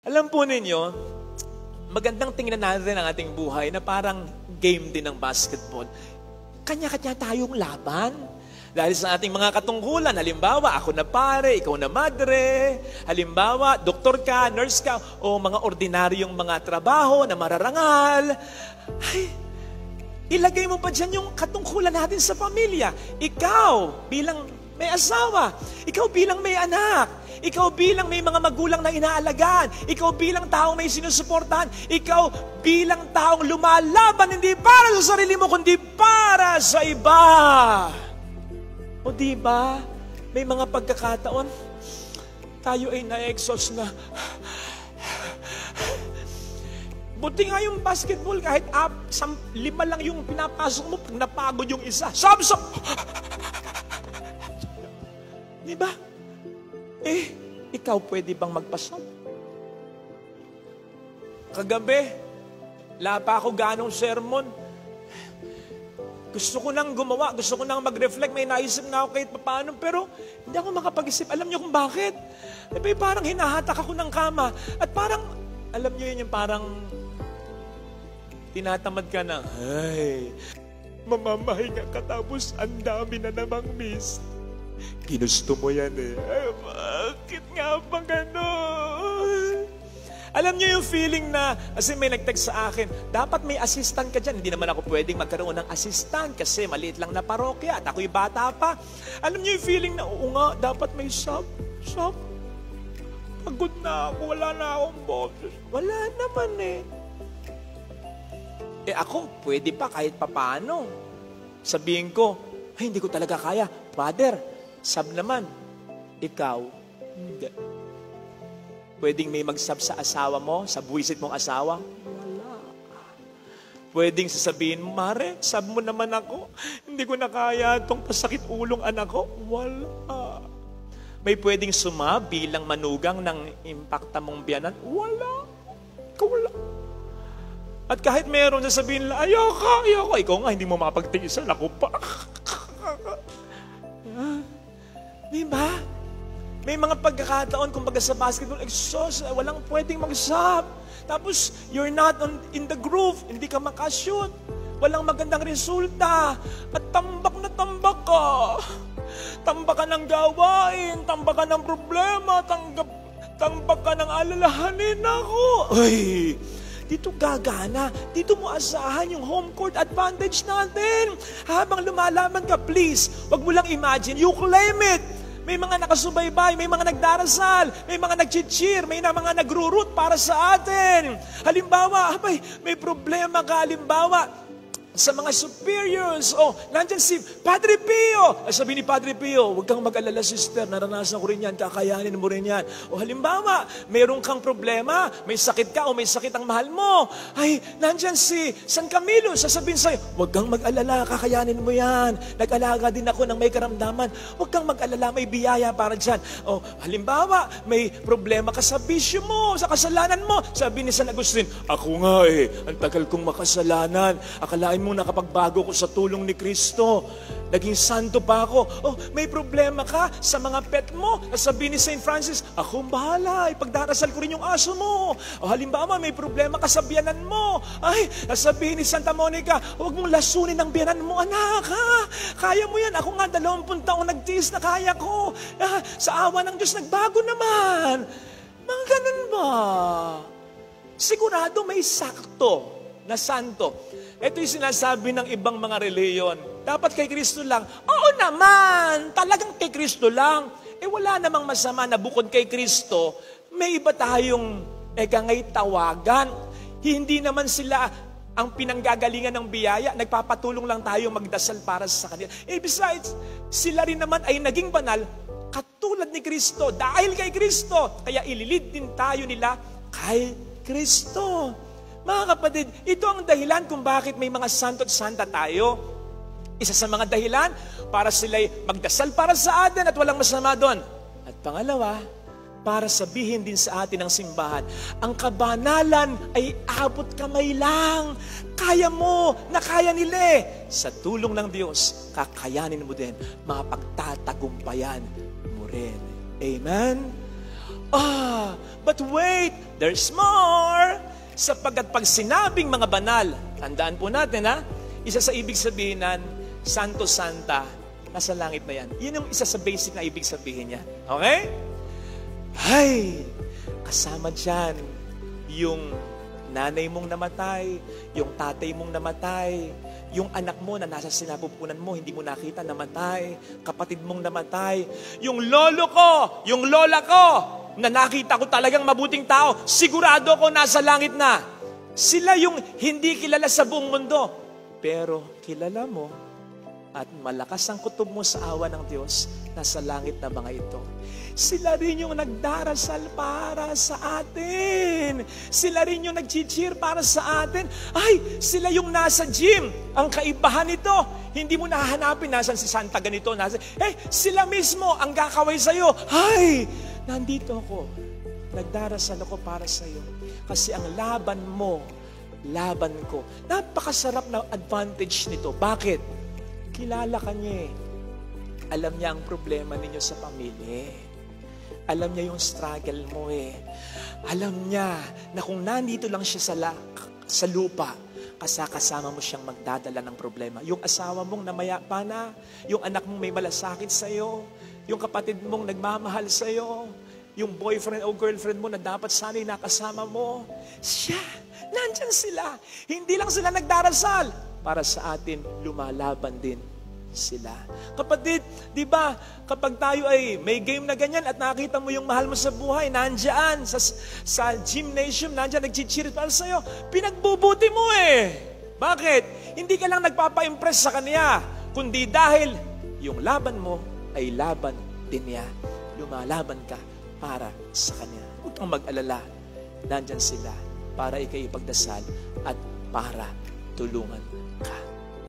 Alam po ninyo, magandang tingnan natin ang ating buhay na parang game din ng basketball. Kanya-kanya tayong laban. Dahil sa ating mga katungkulan, halimbawa, ako na pare, ikaw na madre, halimbawa, doktor ka, nurse ka, o mga ordinaryong mga trabaho na mararangal, ay, ilagay mo pa dyan yung katungkulan natin sa pamilya. Ikaw, bilang may asawa, ikaw bilang may anak, ikaw bilang may mga magulang na inaalagaan. Ikaw bilang taong may sinusuportahan. Ikaw bilang taong lumalaban hindi para sa sarili mo, kundi para sa iba. O di ba? May mga pagkakataon, tayo ay na-exhaust na. Buti nga yung basketball, kahit up, sam, lima lang yung pinapasok mo, pag napagod yung isa, sabsok! Ikaw pwede bang magpasok? Kagabi, la pa ako ganong sermon. Gusto ko nang gumawa, gusto ko nang mag-reflect, may naisip na ako kahit paano, pero hindi ako makapag-isip. Alam niyo kung bakit? Diba, parang hinahatak ako ng kama. At parang, alam niyo yun yung parang tinatamad ka na, ay, mamamahinga ka tapos ang dami na namang miss. Ginusto mo yan eh. Ay, bakit nga ba gano'n? Alam niyo yung feeling na, kasi may nag-text sa akin, dapat may assistant ka dyan. Hindi naman ako pwedeng magkaroon ng assistant kasi maliit lang na parokya at ako'y bata pa. Alam niyo yung feeling na, oo nga, dapat may shop. Shop. Pagod na ako, wala na akong boses. Wala naman eh. Eh ako, pwede pa kahit papano. Sabihin ko, ay hindi ko talaga kaya. Father, sub naman. Ikaw, hindi. Pwedeng may mag-sub sa asawa mo, sa buwisit mong asawa? Wala. Pwedeng sasabihin, Mare, sub mo naman ako. Hindi ko na kaya itong pasakit ulong anak ko. Wala. May pwedeng suma bilang manugang ng impacta mong biyanan? Wala. Ikaw wala. At kahit meron sasabihin nila, ayoko, ayoko. Ikaw nga, hindi mo mapagtiisan. Ako pa. Di ba? May mga pagkakataon, kumbaga sa basketball, exhaust, walang pwedeng mag-sub. Tapos, you're not on, in the groove, hindi ka makashoot. Walang magandang resulta. At tambak na tambak ka. Tambak ka ng gawain, tambak ka ng problema, tanggap, tambak ka ng alalahanin ako. Ay, dito gagana. Dito mo asahan yung home court advantage natin. Habang lumalaman ka, please, wag mo lang imagine, you claim it. May mga nakasubaybay, may mga nagdarasal, may mga nag-cheer, may na mga nagro-root para sa atin. Halimbawa, abay, may problema ka, halimbawa, sa mga superiors. Oh, nandyan si Padre Pio. Sabi ni Padre Pio, huwag kang mag-alala sister, naranasan ko rin yan, kakayanin mo rin yan. O halimbawa, mayroon kang problema, may sakit ka o may sakit ang mahal mo. Ay, nandyan si San Camilo, sasabihin sa'yo, huwag kang mag-alala, kakayanin mo yan. Nag-alaga din ako ng may karamdaman. Huwag kang mag-alala, may biyaya para dyan. O halimbawa, may problema ka sa bisyo mo, sa kasalanan mo. Sabi ni San Agustin, ako nga eh, ang tagal kong makasalanan. Akalain mo nakapagbago ko sa tulong ni Kristo. Naging santo pa ako. Oh, may problema ka sa mga pet mo. Sabi ni St. Francis, ako bahala. Ipagdarasal ko rin yung aso mo. O halimbawa, may problema ka sa biyanan mo. Ay, sabi ni Santa Monica, huwag mong lasunin ang biyanan mo, anak. Ha? Kaya mo yan. Ako nga, dalawampung taon nagtiis na kaya ko. Ah, sa awa ng Diyos, nagbago naman. Mga ganun ba? Sigurado may sakto na santo. Ito yung sinasabi ng ibang mga reliyon. Dapat kay Kristo lang. Oo naman, talagang kay Kristo lang. Eh wala namang masama na bukod kay Kristo, may iba tayong eka ngay tawagan. Hindi naman sila ang pinanggagalingan ng biyaya, nagpapatulong lang tayo magdasal para sa kanila. Eh besides, sila rin naman ay naging banal katulad ni Kristo. Dahil kay Kristo, kaya ililid din tayo nila kay Kristo. Mga kapatid, ito ang dahilan kung bakit may mga santo at santa tayo. Isa sa mga dahilan para sila'y magdasal para sa atin at walang masama doon. At pangalawa, para sabihin din sa atin ng simbahan, ang kabanalan ay abot kamay lang. Kaya mo, na kaya nila eh. Sa tulong ng Diyos, kakayanin mo din, mapagtatagumpayan mo rin. Amen? Ah, but wait, there's more. Sapagkat pag sinabing mga banal, tandaan po natin ha, isa sa ibig sabihin nan, Santo Santa, nasa langit na yan. Yun yung isa sa basic na ibig sabihin niya. Okay? Hay, kasama dyan yung nanay mong namatay, yung tatay mong namatay, yung anak mo na nasa sinapupunan mo, hindi mo nakita, namatay, kapatid mong namatay, yung lolo ko, yung lola ko, na nakita ko talagang mabuting tao, sigurado ko nasa langit na. Sila yung hindi kilala sa buong mundo, pero kilala mo at malakas ang kutob mo sa awa ng Diyos, nasa langit na mga ito. Sila rin yung nagdarasal para sa atin. Sila rin yung nag-cheer para sa atin. Ay, sila yung nasa gym. Ang kaibahan nito, hindi mo nahahanapin nasan si Santa ganito. Nasa, eh, sila mismo ang kakaway sa'yo. Ay, nandito ako. Nagdarasal ako para sa'yo. Kasi ang laban mo, laban ko. Napakasarap na advantage nito. Bakit? Kilala ka niya eh. Alam niya ang problema ninyo sa pamilya. Alam niya yung struggle mo eh. Alam niya na kung nandito lang siya sa, la, sa lupa, kasakasama mo siyang magdadala ng problema. Yung asawa mong namayapa na, yung anak mong may malasakit sa'yo, yung kapatid mong nagmamahal sa'yo, yung boyfriend o girlfriend mo na dapat sana'y nakasama mo, siya, nandyan sila. Hindi lang sila nagdarasal. Para sa atin, lumalaban din sila. Kapatid, di ba, kapag tayo ay may game na ganyan at nakita mo yung mahal mo sa buhay, nandyan, sa, sa gymnasium, nandyan, nag-cheer para sa'yo, pinagbubuti mo eh. Bakit? Hindi ka lang nagpapa-impress sa kanya, kundi dahil yung laban mo ay laban din niya. Lumalaban ka para sa kanya. Huwag kang mag-alala. Nandyan sila para ikay ipagdasal at para tulungan ka.